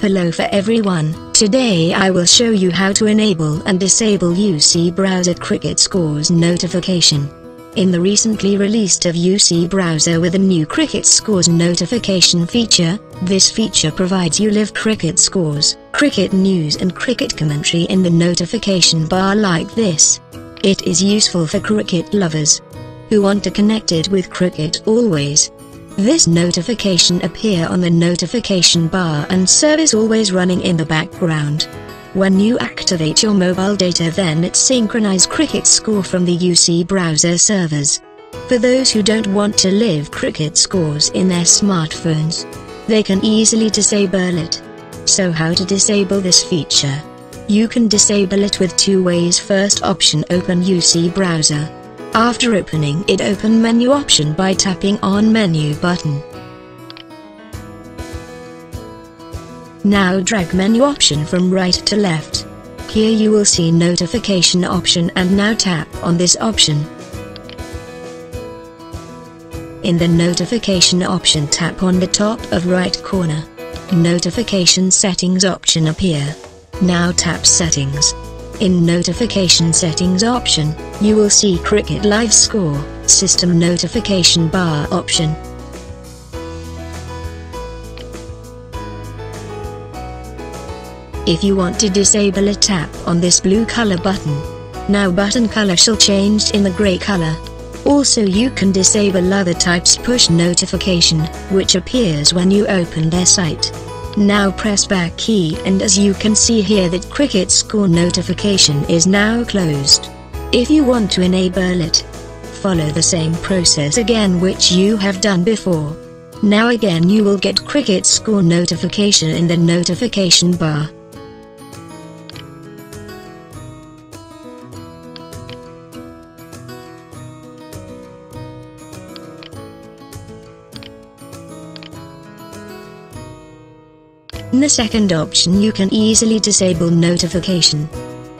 Hello for everyone, today I will show you how to enable and disable UC Browser Cricket Scores notification. In the recently released of UC Browser with a new Cricket Scores notification feature, this feature provides you live cricket scores, cricket news and cricket commentary in the notification bar like this. It is useful for cricket lovers who want to connect it with cricket always. This notification appear on the notification bar and service always running in the background. When you activate your mobile data then it synchronize cricket score from the UC browser servers. For those who don't want to live cricket scores in their smartphones, they can easily disable it. So how to disable this feature? You can disable it with two ways first option open UC browser. After opening it open menu option by tapping on menu button. Now drag menu option from right to left. Here you will see notification option and now tap on this option. In the notification option tap on the top of right corner. Notification settings option appear. Now tap settings. In notification settings option, you will see Cricket Live Score, System Notification Bar option. If you want to disable it tap on this blue color button. Now button color shall change in the gray color. Also you can disable other types push notification, which appears when you open their site. Now press back key and as you can see here that cricket score notification is now closed. If you want to enable it, follow the same process again which you have done before. Now again you will get cricket score notification in the notification bar. In the second option you can easily disable notification.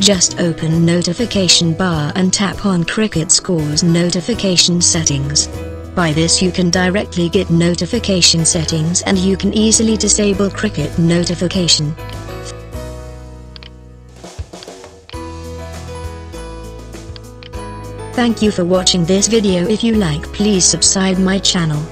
Just open notification bar and tap on Cricket Scores notification settings. By this you can directly get notification settings and you can easily disable cricket notification. Thank you for watching this video if you like please subscribe my channel.